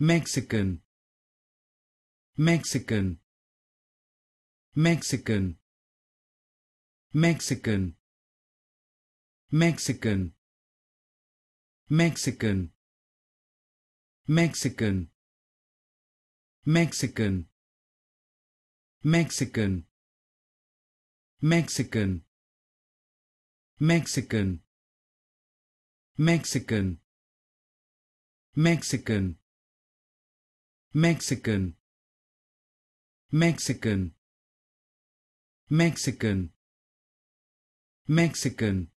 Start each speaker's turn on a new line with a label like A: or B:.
A: Mexican Mexican Mexican Mexican Mexican Mexican Mexican Mexican Mexican Mexican Mexican Mexican Mexican Mexican. Mexican. Mexican. Mexican